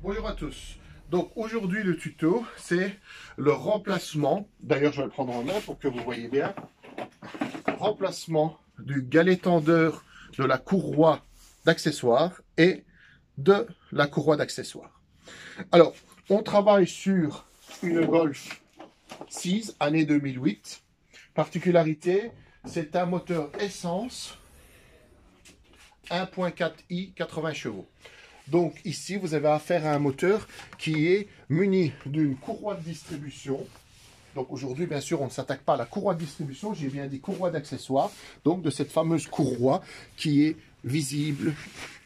Bonjour à tous. Donc aujourd'hui le tuto c'est le remplacement, d'ailleurs je vais le prendre en main pour que vous voyez bien, remplacement du galet tendeur de la courroie d'accessoires et de la courroie d'accessoires. Alors on travaille sur une Golf 6 année 2008. Particularité, c'est un moteur essence 1.4i 80 chevaux. Donc ici, vous avez affaire à un moteur qui est muni d'une courroie de distribution. Donc aujourd'hui, bien sûr, on ne s'attaque pas à la courroie de distribution, j'ai bien dit courroie d'accessoires. Donc de cette fameuse courroie qui est visible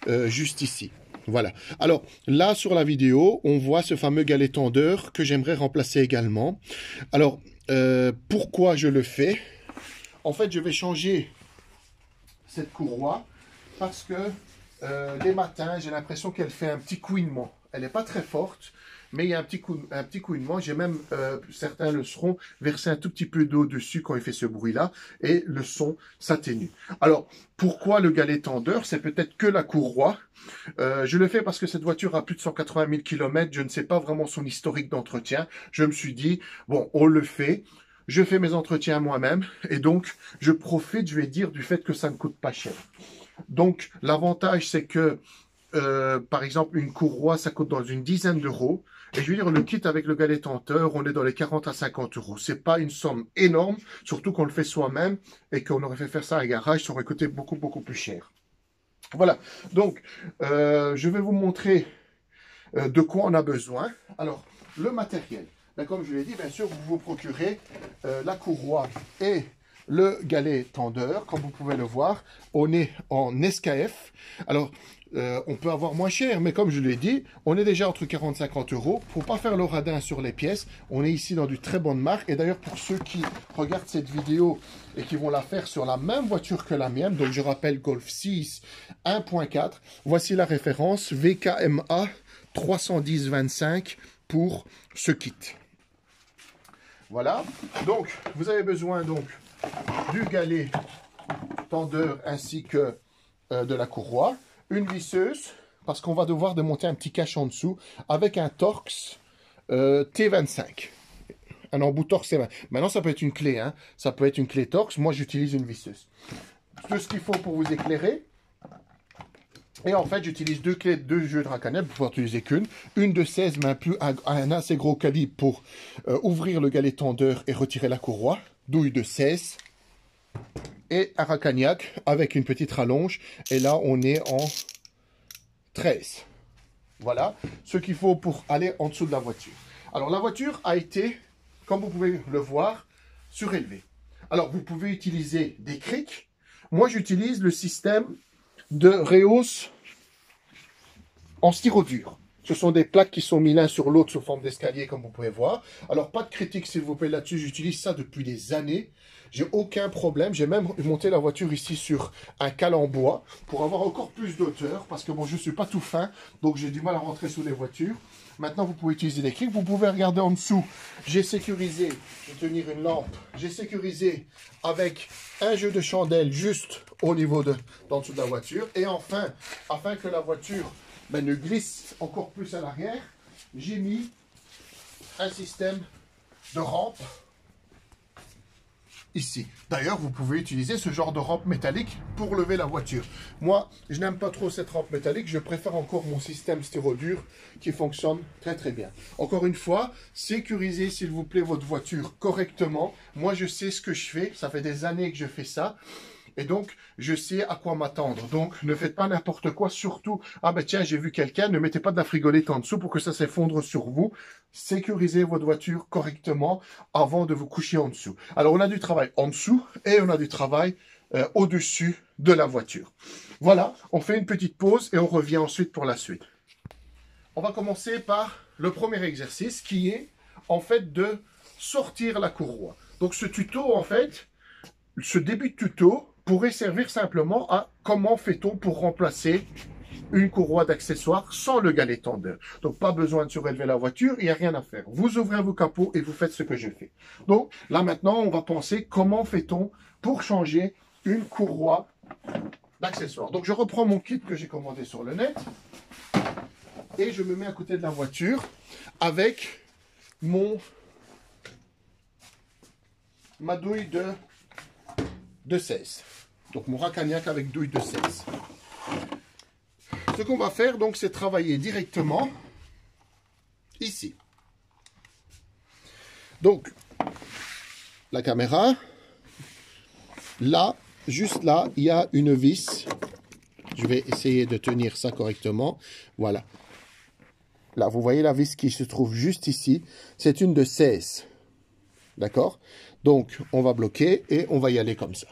euh, juste ici. Voilà. Alors là, sur la vidéo, on voit ce fameux galet tendeur que j'aimerais remplacer également. Alors, euh, pourquoi je le fais? En fait, je vais changer cette courroie parce que euh, les matins, j'ai l'impression qu'elle fait un petit couinement. Elle n'est pas très forte, mais il y a un petit, coup, un petit couinement. J'ai même, euh, certains le seront, versé un tout petit peu d'eau dessus quand il fait ce bruit-là, et le son s'atténue. Alors, pourquoi le galet tendeur? C'est peut-être que la courroie. Euh, je le fais parce que cette voiture a plus de 180 000 km, je ne sais pas vraiment son historique d'entretien. Je me suis dit, bon, on le fait, je fais mes entretiens moi-même, et donc je profite, je vais dire, du fait que ça ne coûte pas cher. Donc, l'avantage, c'est que, euh, par exemple, une courroie, ça coûte dans une dizaine d'euros. Et je veux dire, le kit avec le galet tenteur, on est dans les 40 à 50 euros. C'est pas une somme énorme, surtout qu'on le fait soi-même et qu'on aurait fait faire ça à un garage, ça aurait coûté beaucoup, beaucoup plus cher. Voilà. Donc, euh, je vais vous montrer euh, de quoi on a besoin. Alors, le matériel. Ben, comme je l'ai dit, bien sûr, vous vous procurez la courroie et le galet tendeur, comme vous pouvez le voir, on est en SKF. Alors, euh, on peut avoir moins cher, mais comme je l'ai dit, on est déjà entre 40 et 50 euros. faut pas faire le radin sur les pièces. On est ici dans du très bonne marque. Et d'ailleurs, pour ceux qui regardent cette vidéo et qui vont la faire sur la même voiture que la mienne, donc je rappelle Golf 6 1.4, voici la référence VKMA 310-25 pour ce kit. Voilà, donc vous avez besoin donc du galet tendeur ainsi que euh, de la courroie, une visseuse, parce qu'on va devoir démonter un petit cache en dessous, avec un Torx euh, T25. Un embout Torx T25. Maintenant, ça peut être une clé, hein. ça peut être une clé Torx, moi j'utilise une visseuse. Tout ce qu'il faut pour vous éclairer, et en fait, j'utilise deux clés, deux jeux de racanel pour pouvoir utiliser qu'une. Une de 16, mais plus un, assez gros calibre pour euh, ouvrir le galet tendeur et retirer la courroie douille de 16 et Aracagnac avec une petite rallonge. Et là, on est en 13. Voilà ce qu'il faut pour aller en dessous de la voiture. Alors, la voiture a été, comme vous pouvez le voir, surélevée. Alors, vous pouvez utiliser des crics. Moi, j'utilise le système de rehausse en styrodure. Ce sont des plaques qui sont mises l'un sur l'autre sous forme d'escalier, comme vous pouvez voir. Alors, pas de critique, s'il vous plaît, là-dessus. J'utilise ça depuis des années. J'ai aucun problème. J'ai même monté la voiture ici sur un cal en bois pour avoir encore plus d'auteur. Parce que bon, je suis pas tout fin, donc j'ai du mal à rentrer sous les voitures. Maintenant, vous pouvez utiliser des crics. Vous pouvez regarder en dessous. J'ai sécurisé, je vais tenir une lampe. J'ai sécurisé avec un jeu de chandelle juste au niveau de, en dessous de la voiture. Et enfin, afin que la voiture ben, ne glisse encore plus à l'arrière, j'ai mis un système de rampe ici. D'ailleurs, vous pouvez utiliser ce genre de rampe métallique pour lever la voiture. Moi, je n'aime pas trop cette rampe métallique, je préfère encore mon système styrodure qui fonctionne très très bien. Encore une fois, sécurisez s'il vous plaît votre voiture correctement. Moi, je sais ce que je fais, ça fait des années que je fais ça. Et donc, je sais à quoi m'attendre. Donc, ne faites pas n'importe quoi. Surtout, ah ben tiens, j'ai vu quelqu'un. Ne mettez pas de la frigolette en dessous pour que ça s'effondre sur vous. Sécurisez votre voiture correctement avant de vous coucher en dessous. Alors, on a du travail en dessous et on a du travail euh, au-dessus de la voiture. Voilà, on fait une petite pause et on revient ensuite pour la suite. On va commencer par le premier exercice qui est en fait de sortir la courroie. Donc ce tuto en fait, ce début de tuto, pourrait servir simplement à comment fait-on pour remplacer une courroie d'accessoires sans le galet tendeur. Donc, pas besoin de surélever la voiture, il n'y a rien à faire. Vous ouvrez vos capots et vous faites ce que je fais. Donc, là maintenant, on va penser comment fait-on pour changer une courroie d'accessoires. Donc, je reprends mon kit que j'ai commandé sur le net. et je me mets à côté de la voiture avec mon ma douille de, de 16. Donc mon racagnac avec douille de 16. Ce qu'on va faire donc c'est travailler directement ici. Donc la caméra, là, juste là, il y a une vis. Je vais essayer de tenir ça correctement. Voilà. Là, vous voyez la vis qui se trouve juste ici. C'est une de 16. D'accord? Donc, on va bloquer et on va y aller comme ça.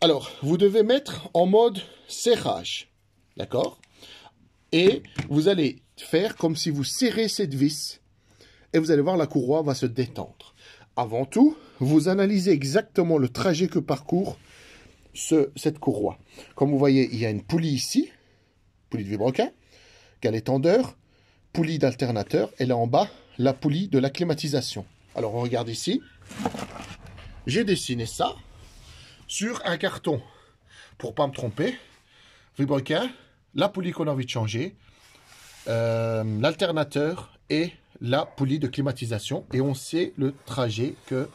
Alors, vous devez mettre en mode serrage. D'accord? Et vous allez faire comme si vous serrez cette vis. Et vous allez voir, la courroie va se détendre. Avant tout, vous analysez exactement le trajet que parcourt ce, cette courroie. Comme vous voyez, il y a une poulie ici, poulie de vibroquin, galet tendeur, poulie d'alternateur, et là en bas, la poulie de la climatisation. Alors on regarde ici, j'ai dessiné ça sur un carton, pour pas me tromper, vibroquin, la poulie qu'on a envie de changer, euh, l'alternateur et la poulie de climatisation, et on sait le trajet que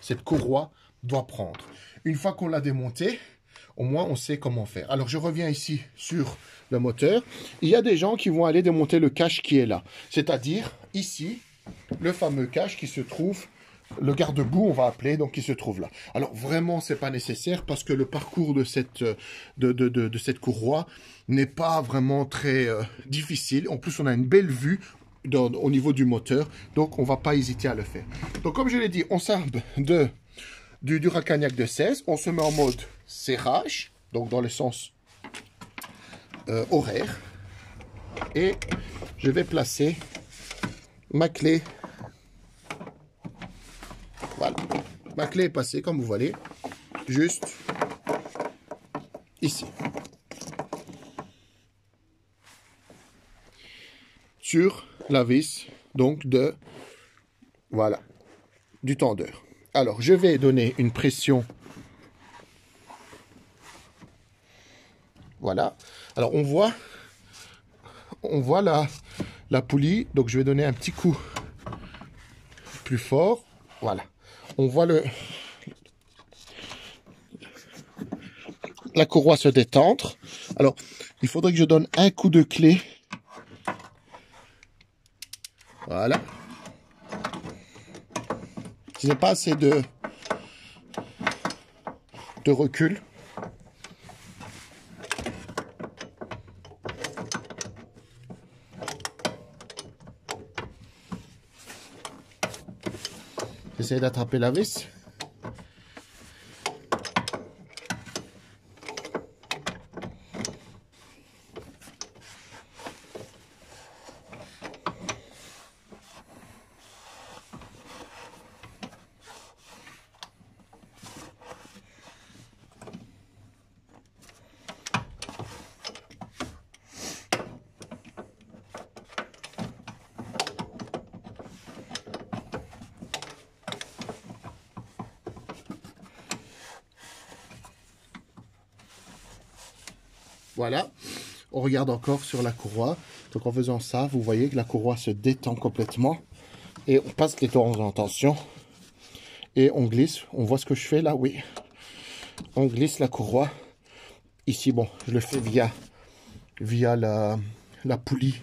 cette courroie doit prendre. Une fois qu'on l'a démonté, au moins on sait comment faire. Alors je reviens ici sur le moteur. Il y a des gens qui vont aller démonter le cache qui est là. C'est-à-dire ici, le fameux cache qui se trouve, le garde-boue on va appeler, donc qui se trouve là. Alors vraiment c'est pas nécessaire parce que le parcours de cette, de, cette courroie n'est pas vraiment très euh, difficile. En plus on a une belle vue au niveau du moteur. Donc, on va pas hésiter à le faire. Donc, comme je l'ai dit, on s'arme de, du, du racagnac de 16. On se met en mode serrage, donc dans le sens euh, horaire. Et je vais placer ma clé. Voilà. Ma clé est passée, comme vous voyez, juste ici. Sur la vis donc de voilà du tendeur. Alors je vais donner une pression. Voilà. Alors on voit on voit la, la poulie. Donc je vais donner un petit coup plus fort. Voilà. On voit le la courroie se détendre. Alors, il faudrait que je donne un coup de clé voilà. Je n'ai pas assez de, de recul. J'essaie d'attraper la vis. Voilà. On regarde encore sur la courroie. Donc en faisant ça, vous voyez que la courroie se détend complètement. Et on passe les torsions en tension. Et on glisse. On voit ce que je fais là, oui. On glisse la courroie. Ici, bon, je le fais via, via la, la poulie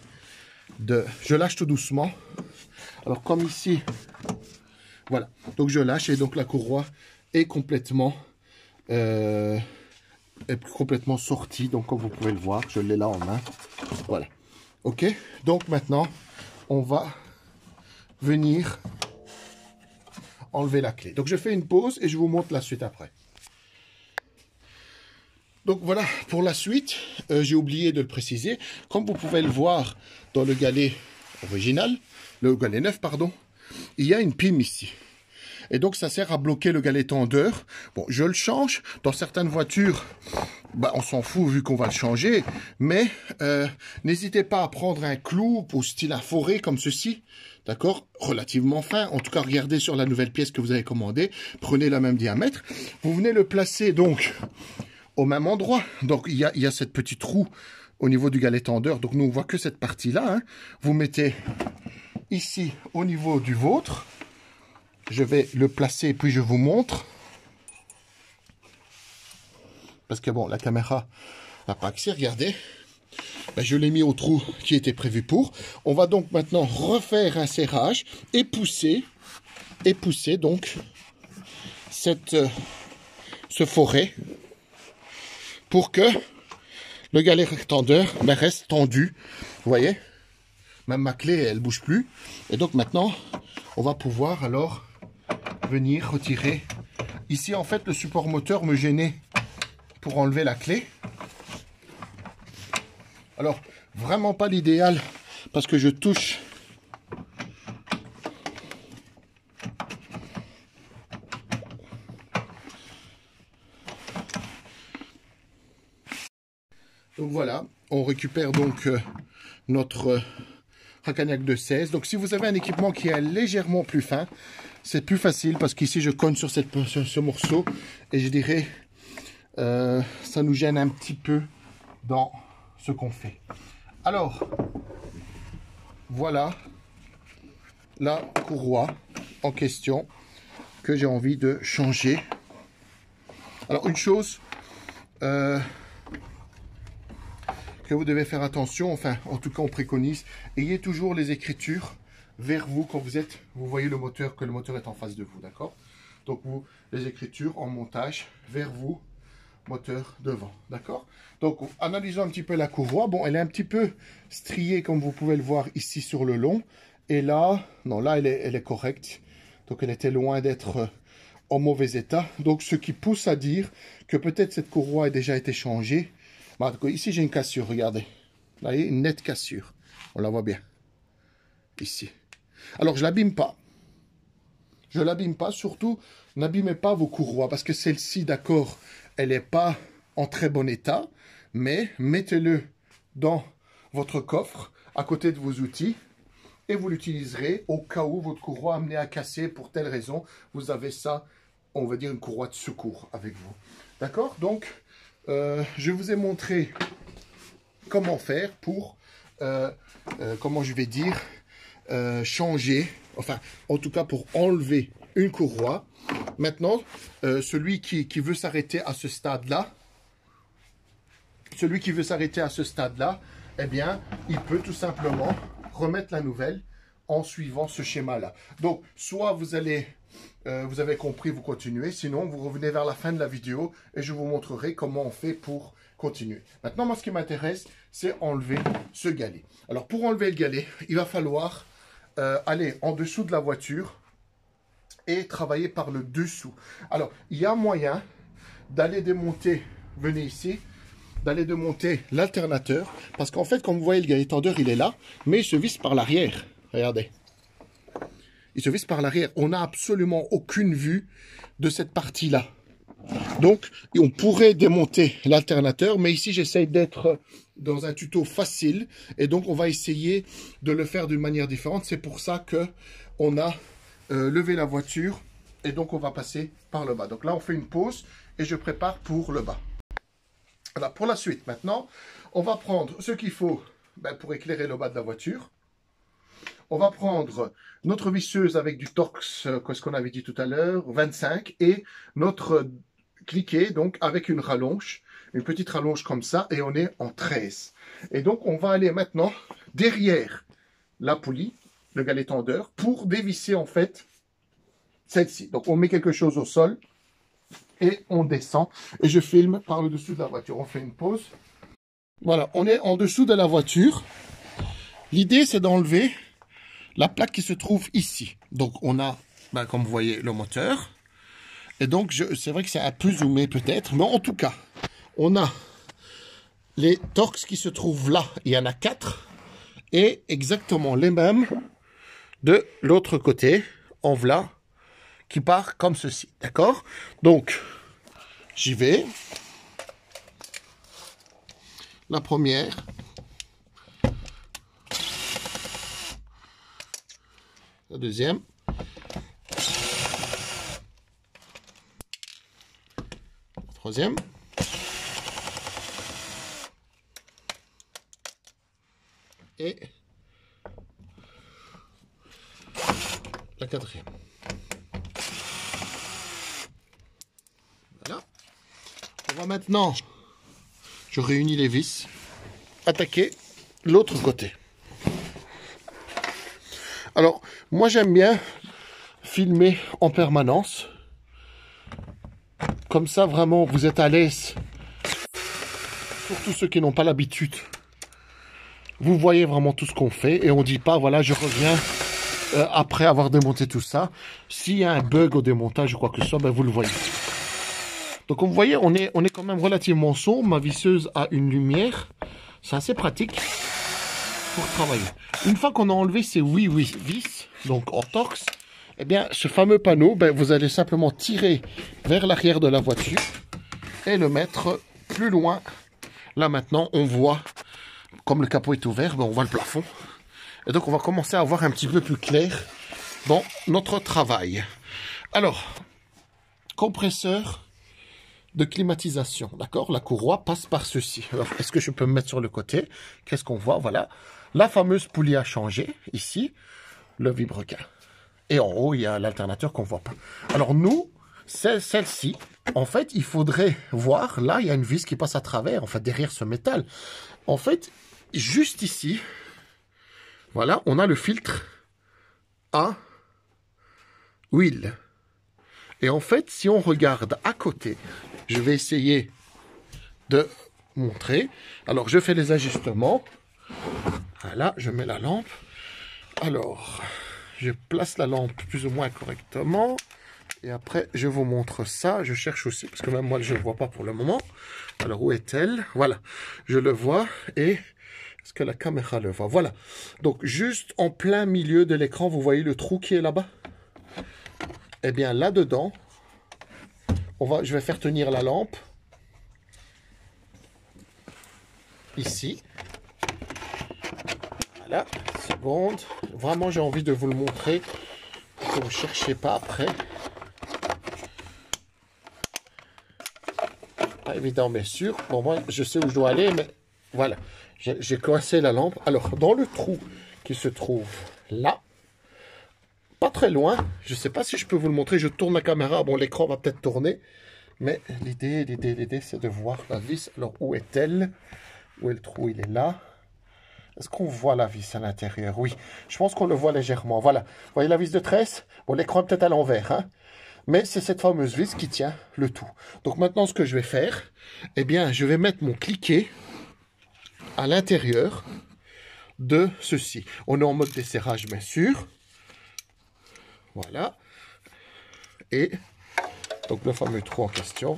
de... Je lâche tout doucement. Alors comme ici, voilà. Donc je lâche et donc la courroie est complètement... Euh, est complètement sorti. Donc, comme vous pouvez le voir, je l'ai là en main. Voilà. Ok. Donc, maintenant, on va venir enlever la clé. Donc, je fais une pause et je vous montre la suite après. Donc voilà, pour la suite, euh, j'ai oublié de le préciser. Comme vous pouvez le voir dans le galet original, le galet neuf, pardon, il y a une pime ici. Et donc, ça sert à bloquer le galet tendeur. Bon, je le change. Dans certaines voitures, bah, on s'en fout vu qu'on va le changer. Mais euh, n'hésitez pas à prendre un clou au style forêt comme ceci. D'accord? Relativement fin. En tout cas, regardez sur la nouvelle pièce que vous avez commandée. Prenez le même diamètre. Vous venez le placer donc au même endroit. Donc, il y a, y a cette petite roue au niveau du galet tendeur. Donc nous, on voit que cette partie-là. Hein. Vous mettez ici au niveau du vôtre. Je vais le placer puis je vous montre. Parce que bon, la caméra n'a pas accès, regardez. Ben, je l'ai mis au trou qui était prévu pour. On va donc maintenant refaire un serrage et pousser, et pousser donc cette, euh, ce forêt pour que le galet rectandeur ben, reste tendu. Vous voyez? Même ma clé, elle bouge plus. Et donc maintenant, on va pouvoir alors venir retirer. Ici, en fait, le support moteur me gênait pour enlever la clé. Alors, vraiment pas l'idéal parce que je touche Donc voilà, on récupère donc euh, notre Racagnac de 16. Donc si vous avez un équipement qui est légèrement plus fin, c'est plus facile parce qu'ici je cogne sur, cette, ce morceau et je dirais euh, ça nous gêne un petit peu dans ce qu'on fait. Alors, voilà la courroie en question que j'ai envie de changer. Alors une chose, euh, que vous devez faire attention, enfin en tout cas on préconise, ayez toujours les écritures vers vous quand vous êtes, vous voyez le moteur, que le moteur est en face de vous, d'accord? Donc vous, les écritures en montage vers vous, moteur devant, d'accord? Donc analysons un petit peu la courroie, bon elle est un petit peu striée comme vous pouvez le voir ici sur le long, et là, non là elle est, elle est correcte, donc elle était loin d'être euh, en mauvais état, donc ce qui pousse à dire que peut-être cette courroie a déjà été changée, ici, j'ai une cassure, regardez. Vous voyez, une nette cassure. On la voit bien. Ici. Alors, je l'abîme pas. Je l'abîme pas. Surtout, n'abîmez pas vos courroies. Parce que celle-ci, d'accord, elle n'est pas en très bon état. Mais mettez-le dans votre coffre, à côté de vos outils. Et vous l'utiliserez au cas où votre courroie est amenée à casser pour telle raison. Vous avez ça, on va dire une courroie de secours avec vous. D'accord? Donc, euh, je vous ai montré comment faire pour, euh, euh, comment je vais dire, changer, enfin, en tout cas pour enlever une courroie. Maintenant, celui qui, qui veut s'arrêter à ce stade-là, celui qui veut s'arrêter à ce stade-là, eh bien, il peut tout simplement remettre la nouvelle en suivant ce schéma-là. Donc, soit vous allez, euh, vous avez compris, vous continuez, sinon vous revenez vers la fin de la vidéo et je vous montrerai comment on fait pour continuer. Maintenant, moi, ce qui m'intéresse, c'est enlever ce galet. Alors, pour enlever le galet, il va falloir euh, aller en dessous de la voiture et travailler par le dessous. Alors, il y a moyen d'aller démonter, venez ici, d'aller démonter l'alternateur, parce qu'en fait, comme vous voyez, le galet tendeur, il est là, mais il se visse par l'arrière. Regardez. Il se visse par l'arrière. On n'a absolument aucune vue de cette partie-là. Donc, on pourrait démonter l'alternateur, mais ici, j'essaye d'être dans un tuto facile. Et donc, on va essayer de le faire d'une manière différente. C'est pour ça que on a euh, levé la voiture. Et donc, on va passer par le bas. Donc là, on fait une pause et je prépare pour le bas. Voilà, pour la suite, maintenant, on va prendre ce qu'il faut ben, pour éclairer le bas de la voiture. On va prendre notre visseuse avec du Torx, euh, ce qu'on avait dit tout à l'heure, 25, et notre cliquet, donc avec une rallonge, une petite rallonge comme ça, et on est en 13. Et donc, on va aller maintenant derrière la poulie, le galet tendeur, pour dévisser en fait celle-ci. Donc, on met quelque chose au sol et on descend. Et je filme par le dessous de la voiture. On fait une pause. Voilà, on est en dessous de la voiture. L'idée, c'est d'enlever la plaque qui se trouve ici. Donc on a, ben, comme vous voyez, le moteur. Et donc c'est vrai que c'est un peu zoomé peut-être, mais en tout cas, on a les torques qui se trouvent là. Il y en a quatre. Et exactement les mêmes de l'autre côté, en voilà, qui part comme ceci. D'accord? Donc, j'y vais. La première, la deuxième. La troisième. Et la quatrième. Voilà. On va maintenant, je réunis les vis, attaquer l'autre côté. Alors, moi j'aime bien filmer en permanence. Comme ça, vraiment, vous êtes à l'aise. Pour tous ceux qui n'ont pas l'habitude. Vous voyez vraiment tout ce qu'on fait et on dit pas, voilà, je reviens euh, après avoir démonté tout ça. S'il y a un bug au démontage ou quoi que ce soit, ben, vous le voyez. Donc, vous voyez, on est, on est quand même relativement sombre. Ma visseuse a une lumière. C'est assez pratique travailler. Une fois qu'on a enlevé ces oui, oui vis, donc en torx, eh bien, ce fameux panneau, ben, vous allez simplement tirer vers l'arrière de la voiture et le mettre plus loin. Là, maintenant, on voit, comme le capot est ouvert, ben, on voit le plafond. Et donc, on va commencer à voir un petit peu plus clair dans notre travail. Alors, compresseur de climatisation, d'accord? La courroie passe par ceci. Alors, est-ce que je peux me mettre sur le côté? Qu'est-ce qu'on voit? Voilà, la fameuse poulie a changé, ici, le vibrequin. Et en haut, il y a l'alternateur qu'on voit pas. Alors nous, c'est celle-ci. En fait, il faudrait voir, là, il y a une vis qui passe à travers, en fait, derrière ce métal. En fait, juste ici, voilà, on a le filtre à huile. Et en fait, si on regarde à côté, je vais essayer de montrer. Alors, je fais les ajustements. Voilà, je mets la lampe. Alors, je place la lampe plus ou moins correctement. Et après, je vous montre ça. Je cherche aussi, parce que même moi, je ne vois pas pour le moment. Alors, où est-elle? Voilà, je le vois. Et est-ce que la caméra le voit? Voilà. Donc, juste en plein milieu de l'écran, vous voyez le trou qui est là-bas? Eh bien, là-dedans, va, je vais faire tenir la lampe. Ici. Voilà, seconde. Vraiment, j'ai envie de vous le montrer. Que vous ne cherchez pas après. Pas évident, mais sûr. Bon, moi, je sais où je dois aller, mais voilà. J'ai coincé la lampe. Alors, dans le trou qui se trouve là, pas très loin, je ne sais pas si je peux vous le montrer. Je tourne la caméra. Bon, l'écran va peut-être tourner. Mais l'idée, l'idée, l'idée, c'est de voir la vis. Alors, où est-elle? Où est le trou? Il est là. Est-ce qu'on voit la vis à l'intérieur? Oui, je pense qu'on le voit légèrement. Voilà, vous voyez la vis de tresse? Bon, l'écran est peut-être à l'envers, hein mais c'est cette fameuse vis qui tient le tout. Donc maintenant, ce que je vais faire, eh bien, je vais mettre mon cliquet à l'intérieur de ceci. On est en mode desserrage, bien sûr. Voilà. Et donc le fameux trou en question.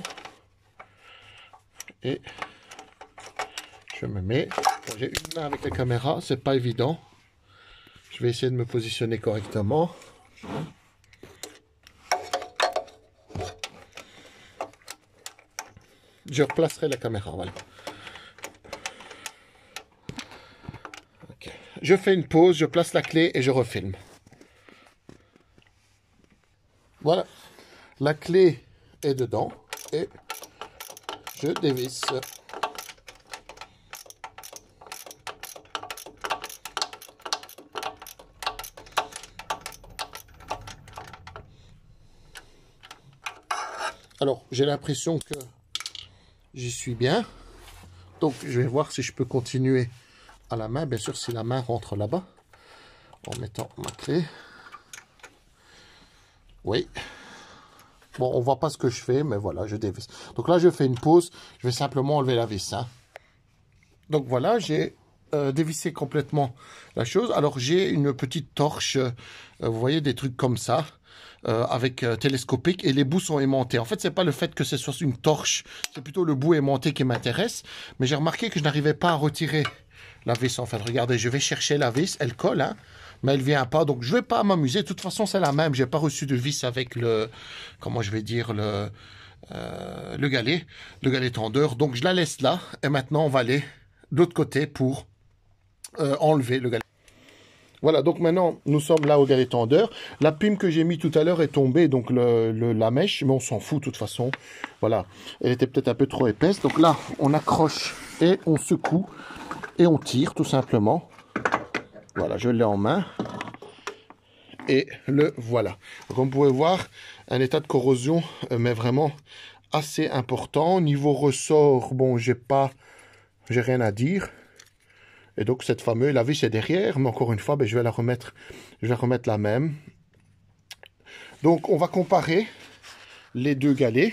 Et je me mets. J'ai une main avec la caméra, c'est pas évident. Je vais essayer de me positionner correctement. Je replacerai la caméra, voilà. Je fais une pause, je place la clé et je refilme. Voilà. La clé est dedans et je dévisse Alors, j'ai l'impression que j'y suis bien. Donc, je vais voir si je peux continuer à la main. Bien sûr, si la main rentre là-bas, en mettant ma clé. Oui. Bon, on voit pas ce que je fais, mais voilà, je dévisse. Donc là, je fais une pause. Je vais simplement enlever la vis. Hein. Donc voilà, j'ai euh, dévissé complètement la chose. Alors, j'ai une petite torche. Euh, vous voyez, des trucs comme ça. Euh, avec euh, télescopique et les bouts sont aimantés. En fait, c'est pas le fait que ce soit une torche, c'est plutôt le bout aimanté qui m'intéresse. Mais j'ai remarqué que je n'arrivais pas à retirer la vis. En fait, regardez, je vais chercher la vis, elle colle, hein, mais elle vient pas. Donc, je vais pas m'amuser. De toute façon, c'est la même. J'ai pas reçu de vis avec le, comment je vais dire, le, euh, le galet, le galet tendeur. Donc, je la laisse là. Et maintenant, on va aller de l'autre côté pour enlever le galet. Voilà, donc maintenant, nous sommes là au galet tendeur. La pime que j'ai mis tout à l'heure est tombée, donc la mèche, mais on s'en fout de toute façon. Voilà, elle était peut-être un peu trop épaisse. Donc là, on accroche et on secoue et on tire tout simplement. Voilà, je l'ai en main. Et le voilà. Comme vous pouvez voir, un état de corrosion, euh, mais vraiment assez important. Niveau ressort, bon, j'ai pas, j'ai rien à dire. Et donc, cette fameuse, la vis est derrière, mais encore une fois, ben, je vais la remettre, je vais remettre la même. Donc, on va comparer les deux galets.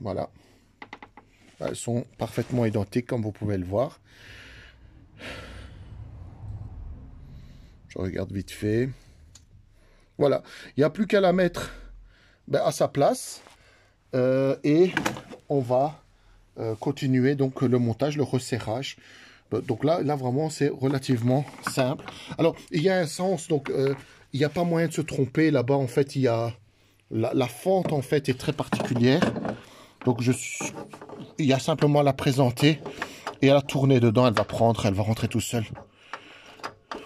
Voilà. Elles sont parfaitement identiques, comme vous pouvez le voir. Je regarde vite fait. Voilà. Il n'y a plus qu'à la mettre ben, à sa place. Euh, et on va euh, continuer donc le montage, le resserrage. Euh, donc là, là vraiment, c'est relativement simple. Alors, il y a un sens, donc il n'y a pas moyen de se tromper. Là-bas, en fait, il y a... La, fente, en fait, est très particulière. Donc, je, il y a simplement à la présenter et à la tourner dedans. Elle va prendre, elle va rentrer tout seul.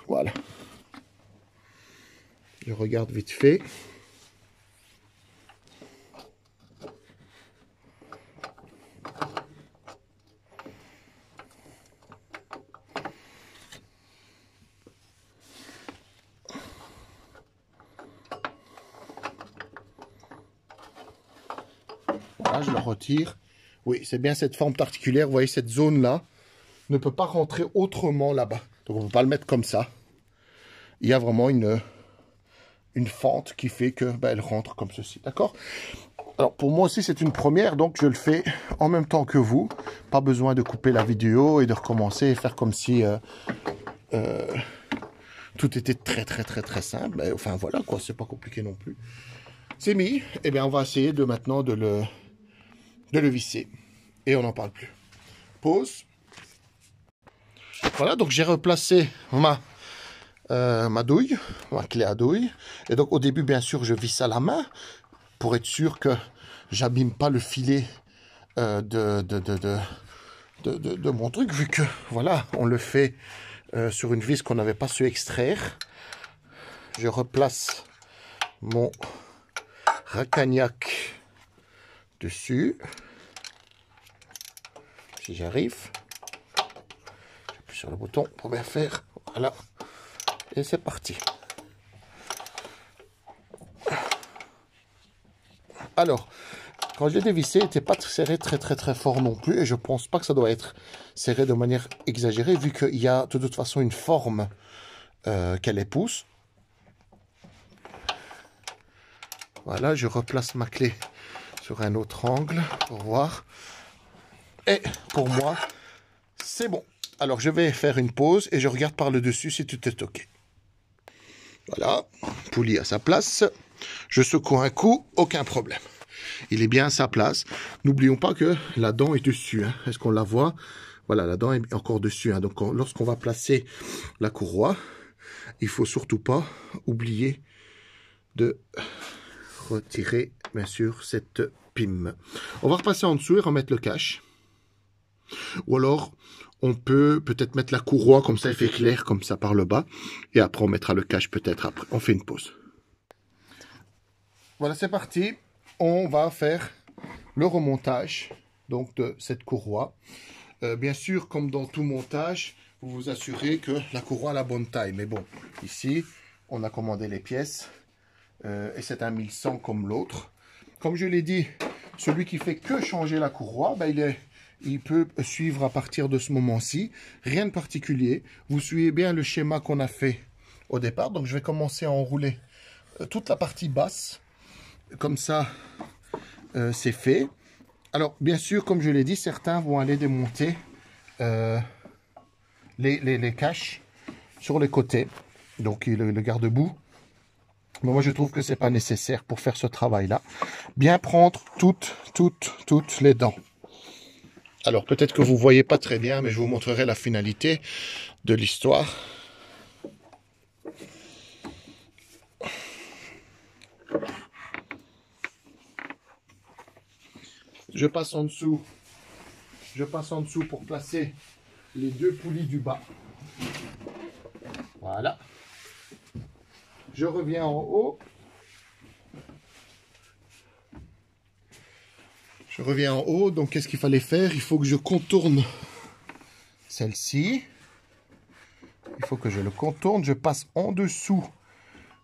Voilà. Je regarde vite fait. Oui, c'est bien cette forme particulière. Vous voyez, cette zone-là ne peut pas rentrer autrement là-bas. Donc, on ne peut pas le mettre comme ça. Il y a vraiment une, fente qui fait que ben, rentre comme ceci. D'accord? Alors pour moi aussi c'est une première, donc je le fais en même temps que vous. Pas besoin de couper la vidéo et de recommencer et faire comme si euh, euh, tout était très très très très simple. enfin voilà quoi, c'est pas compliqué non plus. C'est mis, eh bien on va essayer de maintenant de le, de le visser. Et on n'en parle plus. Pause. Voilà, donc j'ai replacé ma euh, ma douille, ma clé à douille. Et donc au début, bien sûr, je visse à la main pour être sûr que j'abîme pas le filet euh, de, mon truc, vu que voilà, on le fait euh, sur une vis qu'on n'avait pas su extraire. Je replace mon racagnac dessus. Si j'arrive. J'appuie sur le bouton pour bien faire. Voilà. Et c'est parti. Alors, quand je l'ai dévissé, il n'était pas serré très très très fort non plus. Et je pense pas que ça doit être serré de manière exagérée, vu qu'il y a de toute façon une forme euh, qu'elle épouse. Voilà, je replace ma clé sur un autre angle pour voir. Et pour moi, c'est bon. Alors, je vais faire une pause et je regarde par le dessus si tout est OK. Voilà, poulie à sa place. Je secoue un coup, aucun problème. Il est bien à sa place. N'oublions pas que la dent est dessus. Hein. Est-ce qu'on la voit? Voilà, la dent est encore dessus. Hein. Donc, lorsqu'on va placer la courroie, il faut surtout pas oublier de retirer, bien sûr, cette pime. On va repasser en dessous et remettre le cache. Ou alors, on peut peut-être mettre la courroie, comme ça elle fait clair, comme ça par le bas. Et après, on mettra le cache peut-être après. On fait une pause. Voilà, c'est parti. On va faire le remontage donc de cette courroie. Euh, bien sûr, comme dans tout montage, vous vous assurez que la courroie a la bonne taille. Mais bon, ici, on a commandé les pièces euh, et c'est un 1100 comme l'autre. Comme je l'ai dit, celui qui fait que changer la courroie, ben, il est il peut suivre à partir de ce moment-ci. Rien de particulier. Vous suivez bien le schéma qu'on a fait au départ. Donc je vais commencer à enrouler euh, toute la partie basse. Comme ça, euh, c'est fait. Alors bien sûr, comme je l'ai dit, certains vont aller démonter les, les, caches sur les côtés. Donc le garde-boue. Mais moi, je trouve que c'est pas nécessaire pour faire ce travail-là. Bien prendre toutes, toutes, toutes les dents. Alors peut-être que vous voyez pas très bien, mais je vous montrerai la finalité de l'histoire. Je passe en dessous. Je passe en dessous pour placer les deux poulies du bas. Voilà. Je reviens en haut. Je reviens en haut, donc qu'est-ce qu'il fallait faire? Il faut que je contourne celle-ci. Il faut que je le contourne. Je passe en dessous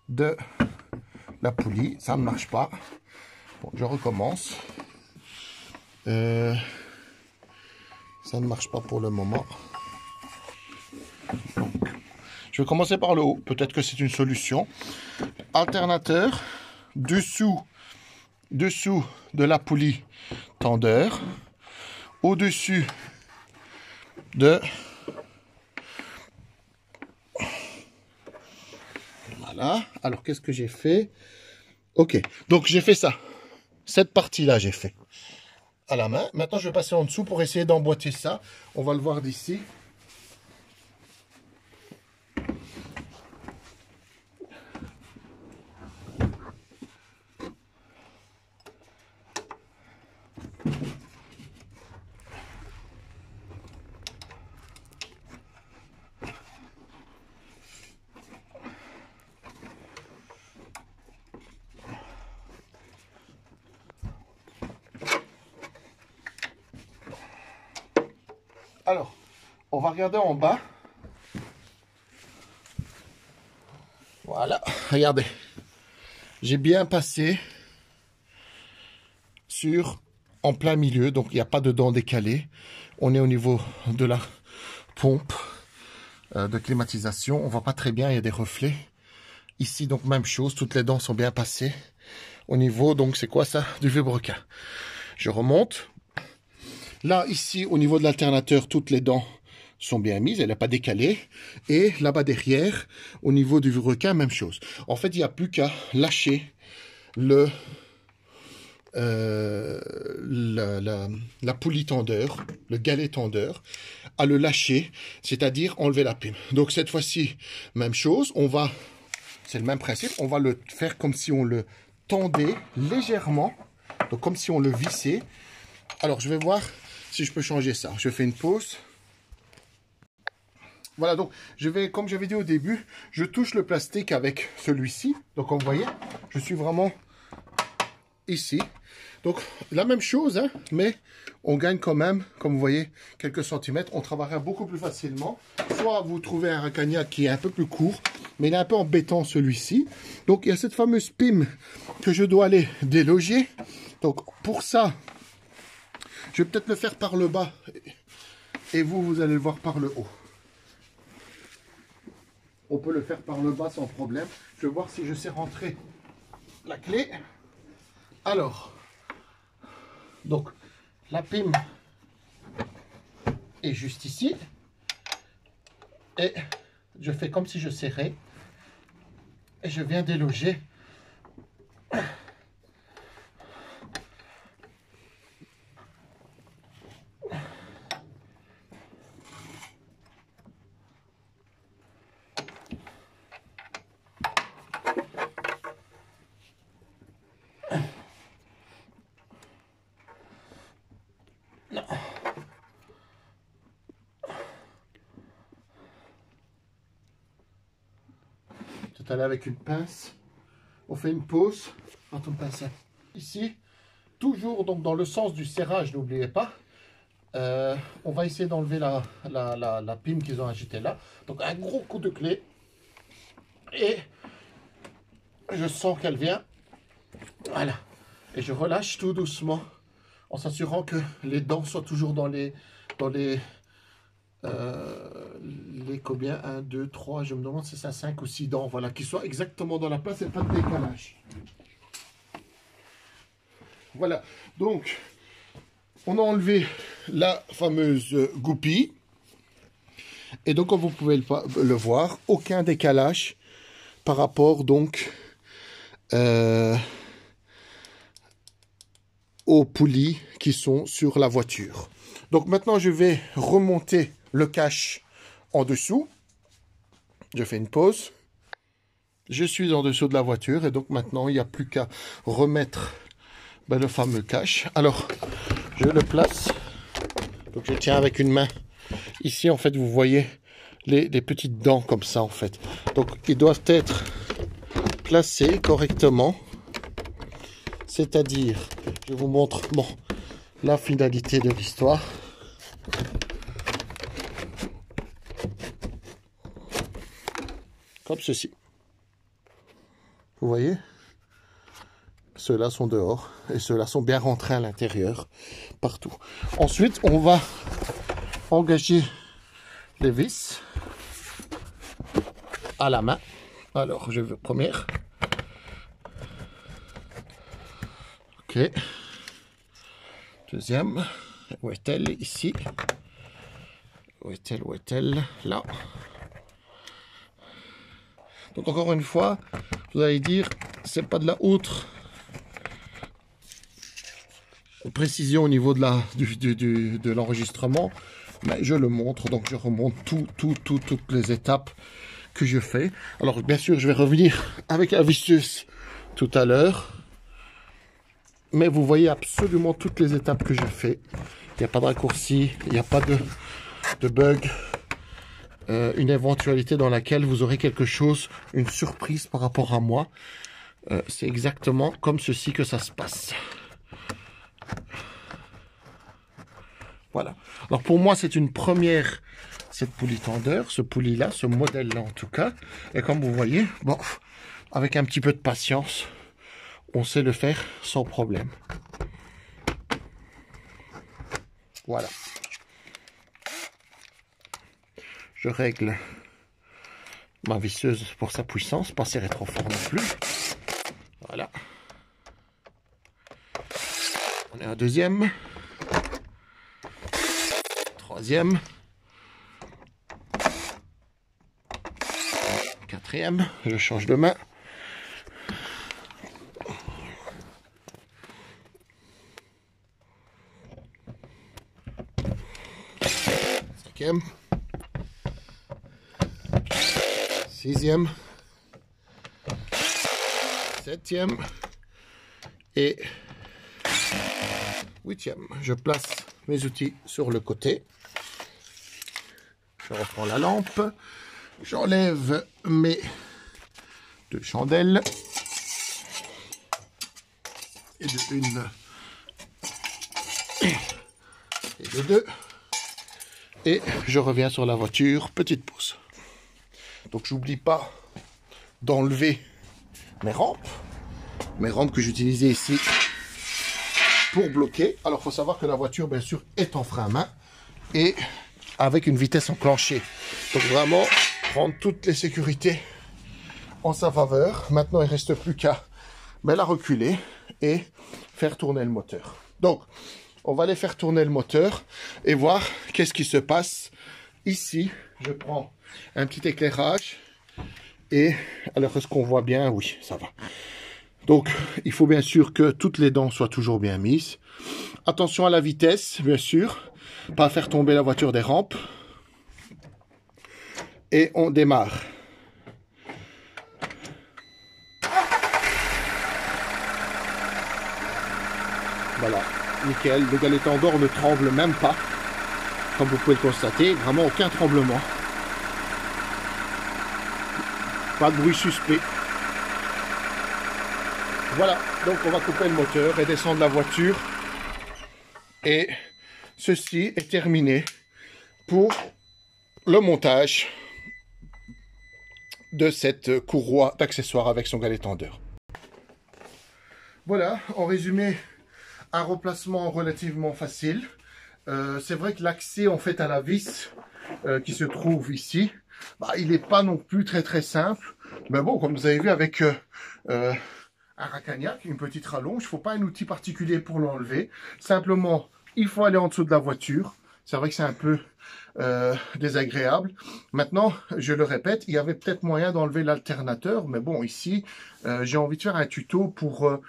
de la poulie. Ça ne marche pas. Je recommence. Euh, ça ne marche pas pour le moment. Je vais commencer par le haut. Peut-être que c'est une solution. Alternateur. Dessous, dessous de la poulie tendeur. Au-dessus de Voilà. Alors, qu'est-ce que j'ai fait? Ok. Donc, j'ai fait ça. Cette partie-là, j'ai fait à la main. Maintenant, je vais passer en dessous pour essayer d'emboîter ça. On va le voir d'ici. Alors, on va regarder en bas. Voilà, regardez. J'ai bien passé sur en plein milieu, donc il n'y a pas de dents décalées. On est au niveau de la pompe euh, de climatisation. On voit pas très bien, il y a des reflets. Ici, donc même chose, toutes les dents sont bien passées. Au niveau, donc c'est quoi ça? Du vilebrequin. Je remonte, Là, ici, au niveau de l'alternateur, toutes les dents sont bien mises, elle n'est pas décalée. Et là-bas derrière, au niveau du requin, même chose. En fait, il n'y a plus qu'à lâcher le, euh, la, la, poulie tendeur, le galet tendeur, à le lâcher, c'est-à-dire enlever la pime. Donc cette fois-ci, même chose, on va, c'est le même principe, on va le faire comme si on le tendait légèrement, donc comme si on le vissait. Alors je vais voir si je peux changer ça. Je fais une pause. Voilà, donc je vais, comme j'avais dit au début, je touche le plastique avec celui-ci. Donc, vous voyez, je suis vraiment ici. Donc, la même chose, hein, mais on gagne quand même, comme vous voyez, quelques centimètres. On travaillera beaucoup plus facilement. Soit vous trouvez un racagnac qui est un peu plus court, mais il est un peu embêtant celui-ci. Donc, il y a cette fameuse pime que je dois aller déloger. Donc, pour ça, je vais peut-être le faire par le bas. Et vous, vous allez le voir par le haut. On peut le faire par le bas sans problème. Je vais voir si je sais rentrer la clé. Alors, donc, la pime est juste ici. Et je fais comme si je serrais. Et je viens déloger avec une pince. On fait une pause quand on pince ici. Toujours donc dans le sens du serrage, n'oubliez pas. Euh, on va essayer d'enlever la, pime qu'ils ont agitée là. Donc un gros coup de clé. Et je sens qu'elle vient. Voilà. Et je relâche tout doucement en s'assurant que les dents soient toujours dans les, dans les, les combien? 1, 2, 3, je me demande si c'est 5 ou 6 dents, voilà, qui soient exactement dans la place et pas de décalage. Voilà, donc, on a enlevé la fameuse goupille. Et donc, comme vous pouvez le, voir, aucun décalage par rapport donc euh, aux poulies qui sont sur la voiture. Donc maintenant, je vais remonter le cache en dessous. Je fais une pause. Je suis en dessous de la voiture et donc maintenant, il n'y a plus qu'à remettre ben, le fameux cache. Alors, je le place. Donc, je tiens avec une main. Ici, en fait, vous voyez les, petites dents comme ça, en fait. Donc, ils doivent être placés correctement. C'est-à-dire, je vous montre bon, la finalité de l'histoire. Ceci. Vous voyez? Ceux-là sont dehors et ceux-là sont bien rentrés à l'intérieur, partout. Ensuite, on va engager les vis à la main. Alors, je veux première. Ok. Deuxième. Où est-elle? Ici. Où est-elle? Où est-elle? Là. Donc encore une fois, vous allez dire, c'est pas de la haute précision au niveau de l'enregistrement, mais je le montre, donc je remonte tout, tout, tout, toutes les étapes que je fais. Alors bien sûr, je vais revenir avec la visseuse tout à l'heure, mais vous voyez absolument toutes les étapes que je fais. Il n'y a pas de raccourci, il n'y a pas de, de bug, euh, une éventualité dans laquelle vous aurez quelque chose, une surprise par rapport à moi. Euh, c'est exactement comme ceci que ça se passe. Voilà. Alors pour moi, c'est une première, cette poulie tendeur, ce poulie-là, ce modèle-là en tout cas. Et comme vous voyez, bon, avec un petit peu de patience, on sait le faire sans problème. Voilà. Je règle ma visseuse pour sa puissance, pas serrer trop fort non plus. Voilà. On est à deuxième. Troisième. Quatrième. Je change de main. Cinquième. Sixième, septième et huitième. Je place mes outils sur le côté. Je reprends la lampe. J'enlève mes deux chandelles. Et de une. Et de deux. Et je reviens sur la voiture. Petite pause. Donc j'oublie pas d'enlever mes rampes. Mes rampes que j'utilisais ici pour bloquer. Alors il faut savoir que la voiture bien sûr est en frein à main et avec une vitesse enclenchée. Donc vraiment prendre toutes les sécurités en sa faveur. Maintenant il ne reste plus qu'à ben, la reculer et faire tourner le moteur. Donc on va aller faire tourner le moteur et voir qu'est-ce qui se passe ici. Je prends un petit éclairage. Et alors, est-ce qu'on voit bien? Oui, ça va. Donc, il faut bien sûr que toutes les dents soient toujours bien mises. Attention à la vitesse, bien sûr. Pas faire tomber la voiture des rampes. Et on démarre. Voilà, nickel. Le galeton d'or ne tremble même pas. Comme vous pouvez le constater, vraiment aucun tremblement. Pas de bruit suspect. Voilà, donc on va couper le moteur et descendre la voiture. Et ceci est terminé pour le montage de cette courroie d'accessoires avec son galet tendeur. Voilà, en résumé, un remplacement relativement facile. Euh, c'est vrai que l'accès en fait à la vis euh, qui se trouve ici, bah, il n'est pas non plus très très simple. Mais bon, comme vous avez vu avec euh, euh, un racagnac, une petite rallonge, il ne faut pas un outil particulier pour l'enlever. Simplement, il faut aller en dessous de la voiture. C'est vrai que c'est un peu euh, désagréable. Maintenant, je le répète, il y avait peut-être moyen d'enlever l'alternateur, mais bon, ici, j'ai envie de faire un tuto pour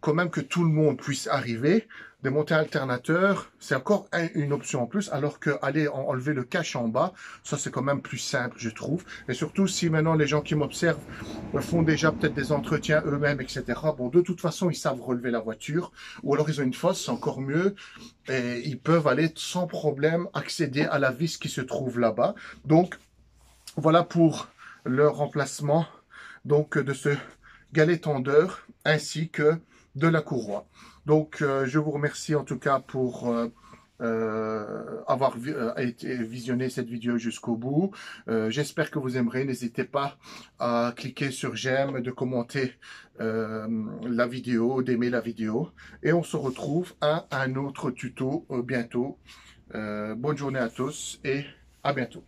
quand même que tout le monde puisse arriver démonter alternateur, c'est encore une option en plus, alors que aller enlever le cache en bas, ça c'est quand même plus simple, je trouve. Et surtout, si maintenant les gens qui m'observent font déjà peut-être des entretiens eux-mêmes, etc. Bon, de toute façon, ils savent relever la voiture, ou alors ils ont une fosse, c'est encore mieux, et ils peuvent aller sans problème accéder à la vis qui se trouve là-bas. Donc, voilà pour le remplacement donc de ce galet tendeur ainsi que de la courroie. Donc, euh, je vous remercie en tout cas pour euh, euh, avoir visionné cette vidéo jusqu'au bout. J'espère que vous aimerez. N'hésitez pas à cliquer sur j'aime, de commenter la vidéo, d'aimer la vidéo. Et on se retrouve à un autre tuto bientôt. bonne journée à tous et à bientôt.